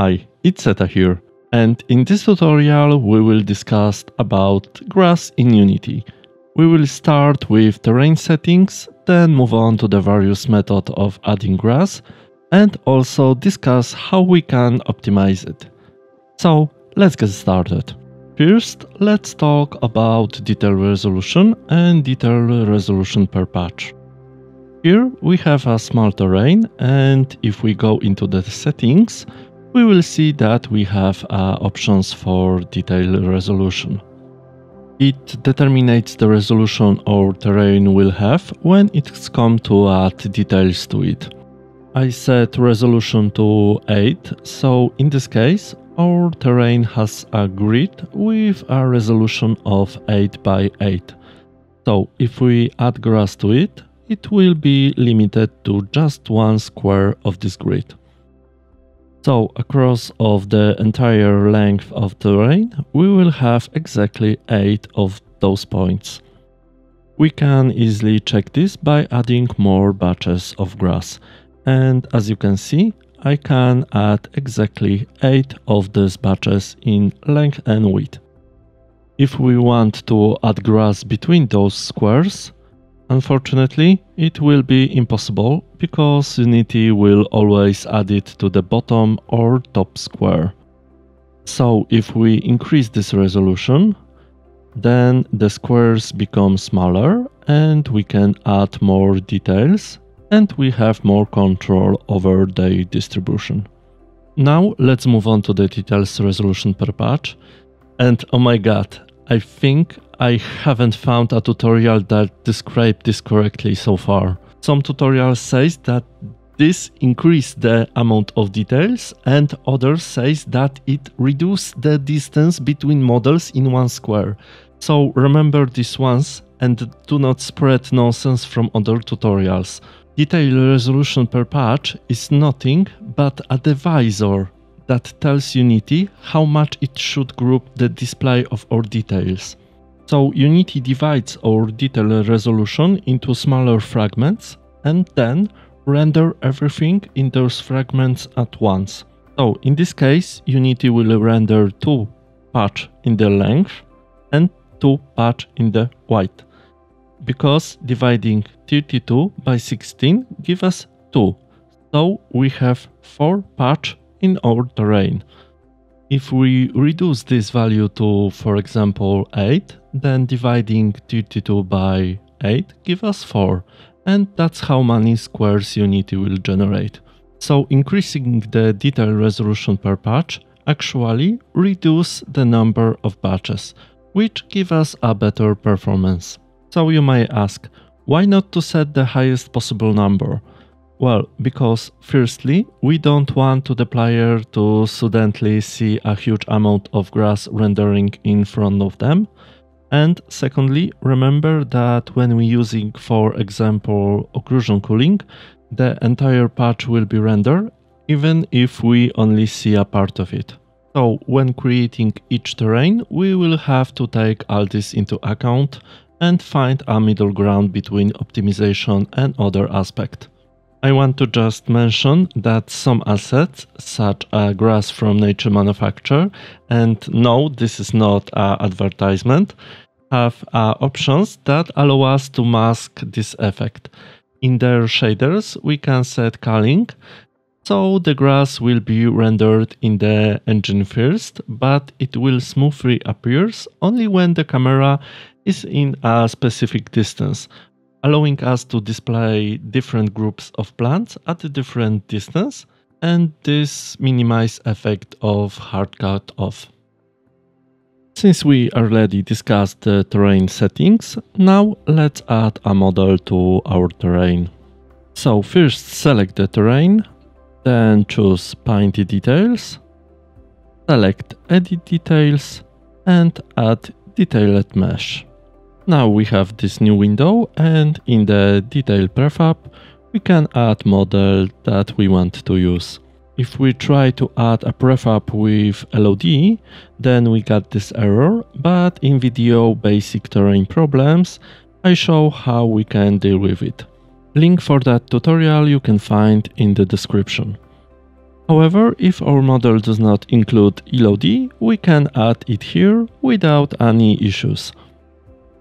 Hi, it's Seta here, and in this tutorial we will discuss about grass in Unity. We will start with terrain settings, then move on to the various methods of adding grass, and also discuss how we can optimize it. So let's get started. First, let's talk about detail resolution and detail resolution per patch. Here we have a small terrain and if we go into the settings, we will see that we have uh, options for detail resolution. It determines the resolution our terrain will have when it's come to add details to it. I set resolution to 8, so in this case our terrain has a grid with a resolution of 8 by 8. So if we add grass to it, it will be limited to just one square of this grid. So across of the entire length of the terrain, we will have exactly 8 of those points. We can easily check this by adding more batches of grass. And as you can see, I can add exactly 8 of these batches in length and width. If we want to add grass between those squares, unfortunately it will be impossible because Unity will always add it to the bottom or top square. So if we increase this resolution, then the squares become smaller and we can add more details and we have more control over the distribution. Now let's move on to the details resolution per patch. And oh my god, I think I haven't found a tutorial that described this correctly so far. Some tutorials says that this increase the amount of details and others says that it reduce the distance between models in one square. So remember this once and do not spread nonsense from other tutorials. Detail resolution per patch is nothing but a divisor that tells Unity how much it should group the display of all details. So Unity divides our detail resolution into smaller fragments and then render everything in those fragments at once. So in this case, Unity will render two patch in the length and two patch in the width because dividing 32 by 16 gives us 2. So we have 4 patch in our terrain. If we reduce this value to, for example, 8, then dividing 32 by 8 gives us 4. And that's how many squares Unity will generate. So increasing the detail resolution per patch actually reduce the number of batches, which give us a better performance. So you may ask, why not to set the highest possible number? Well, because firstly, we don't want the player to suddenly see a huge amount of grass rendering in front of them. And secondly, remember that when we're using, for example, occlusion culling, the entire patch will be rendered, even if we only see a part of it. So when creating each terrain, we will have to take all this into account and find a middle ground between optimization and other aspect. I want to just mention that some assets, such as grass from Nature Manufacture, and no, this is not an advertisement, have uh, options that allow us to mask this effect. In their shaders, we can set culling, so the grass will be rendered in the engine first, but it will smoothly appear only when the camera is in a specific distance, allowing us to display different groups of plants at a different distance, and this minimize effect of hard cut off. Since we already discussed the terrain settings, now let's add a model to our terrain. So first select the terrain, then choose Paint Details, select Edit Details, and add Detailed Mesh. Now we have this new window and in the detail prefab we can add model that we want to use. If we try to add a prefab with LOD, then we got this error, but in video basic terrain problems, I show how we can deal with it. Link for that tutorial you can find in the description. However, if our model does not include LOD, we can add it here without any issues.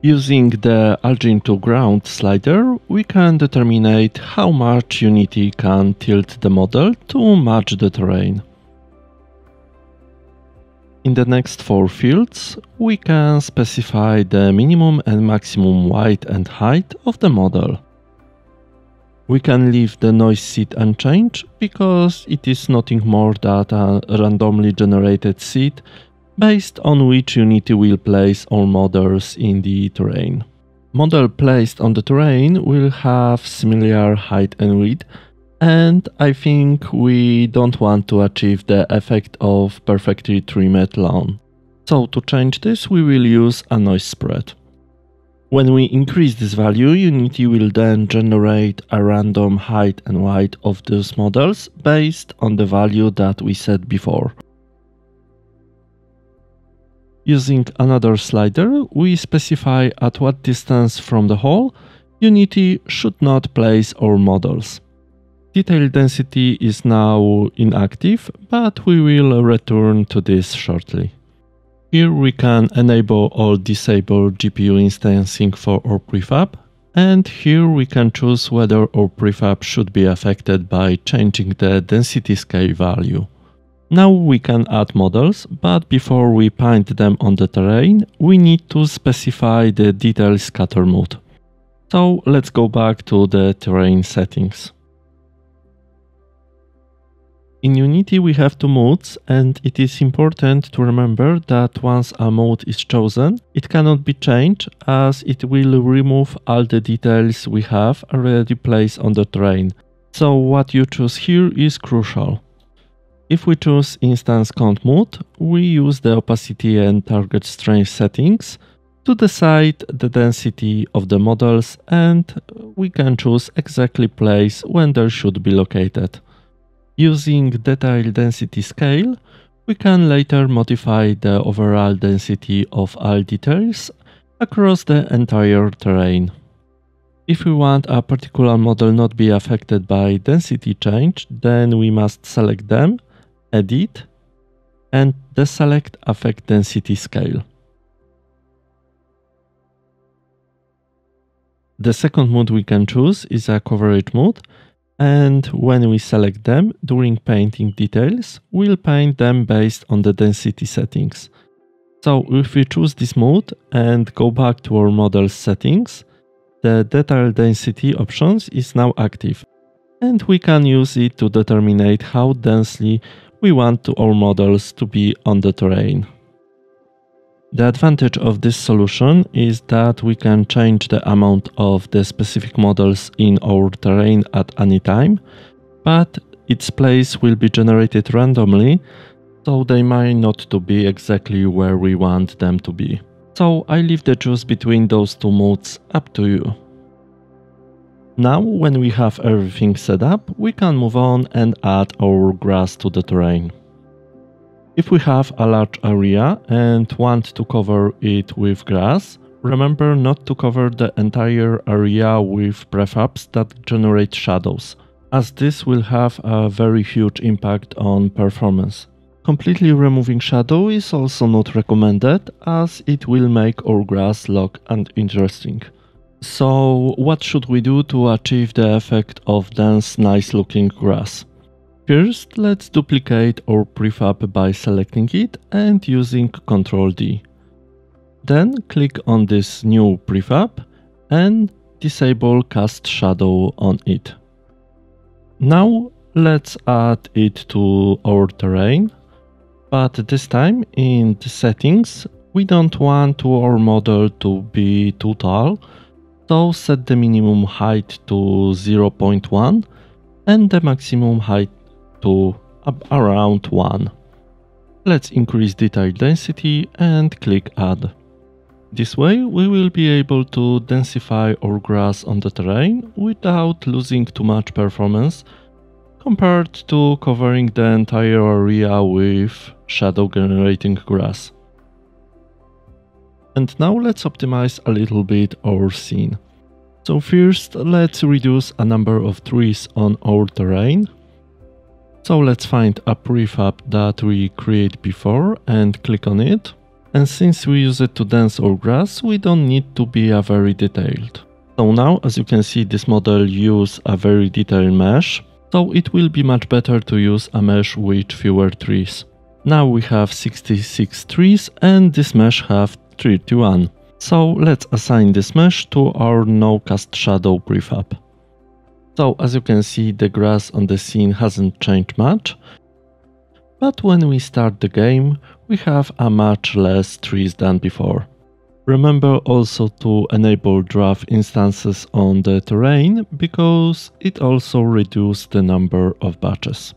Using the Align to ground slider, we can determine how much Unity can tilt the model to match the terrain. In the next four fields, we can specify the minimum and maximum width and height of the model. We can leave the noise seed unchanged because it is nothing more than a randomly generated seed based on which Unity will place all models in the terrain. Model placed on the terrain will have similar height and width and I think we don't want to achieve the effect of perfectly trimmed lawn. So to change this we will use a noise spread. When we increase this value, Unity will then generate a random height and width of those models based on the value that we set before. Using another slider, we specify at what distance from the hole Unity should not place our models. Detail density is now inactive, but we will return to this shortly. Here we can enable or disable GPU instancing for our prefab, and here we can choose whether our prefab should be affected by changing the density scale value. Now we can add models, but before we paint them on the terrain, we need to specify the detail scatter mode. So let's go back to the terrain settings. In Unity we have two modes and it is important to remember that once a mode is chosen, it cannot be changed as it will remove all the details we have already placed on the terrain. So what you choose here is crucial. If we choose instance count mode, we use the opacity and target strength settings to decide the density of the models and we can choose exactly place when they should be located. Using detail density scale, we can later modify the overall density of all details across the entire terrain. If we want a particular model not be affected by density change, then we must select them, edit, and deselect affect density scale. The second mode we can choose is a coverage mode, and when we select them during painting details, we'll paint them based on the density settings. So if we choose this mode and go back to our model settings, the detail density options is now active and we can use it to determine how densely we want our models to be on the terrain. The advantage of this solution is that we can change the amount of the specific models in our terrain at any time, but its place will be generated randomly, so they might not to be exactly where we want them to be. So I leave the choice between those two modes up to you. Now, when we have everything set up, we can move on and add our grass to the terrain. If we have a large area and want to cover it with grass, remember not to cover the entire area with prefabs that generate shadows, as this will have a very huge impact on performance. Completely removing shadow is also not recommended as it will make our grass look uninteresting. So what should we do to achieve the effect of dense nice looking grass? First, let's duplicate our prefab by selecting it and using Ctrl D. Then click on this new prefab and disable cast shadow on it. Now let's add it to our terrain, but this time in the settings we don't want our model to be too tall, so set the minimum height to 0.1 and the maximum height to around 1. Let's increase detail density and click add. This way we will be able to densify our grass on the terrain without losing too much performance compared to covering the entire area with shadow generating grass. And now let's optimize a little bit our scene. So first let's reduce a number of tris on our terrain So let's find a prefab that we create before and click on it. And since we use it to dance our grass, we don't need to be a very detailed. So now, as you can see, this model use a very detailed mesh, so it will be much better to use a mesh with fewer tris. Now we have 66 tris and this mesh have 31. So let's assign this mesh to our no cast shadow prefab. So as you can see the grass on the scene hasn't changed much, but when we start the game we have a much less tris than before. Remember also to enable draw instanced on the terrain because it also reduces the number of batches.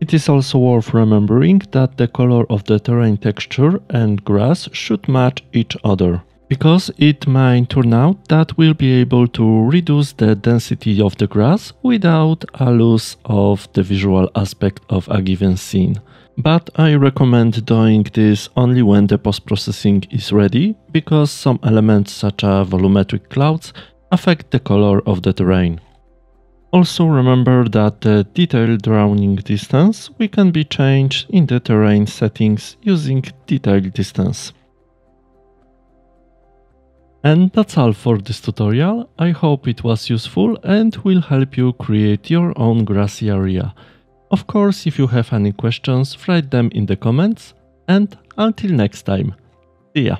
It is also worth remembering that the color of the terrain texture and grass should match each other because it might turn out that we'll be able to reduce the density of the grass without a loss of the visual aspect of a given scene. But I recommend doing this only when the post-processing is ready, because some elements such as volumetric clouds affect the color of the terrain. Also remember that the detail drawing distance we can be changed in the terrain settings using detail distance. And that's all for this tutorial. I hope it was useful and will help you create your own grassy area. Of course, if you have any questions, write them in the comments and until next time. See ya!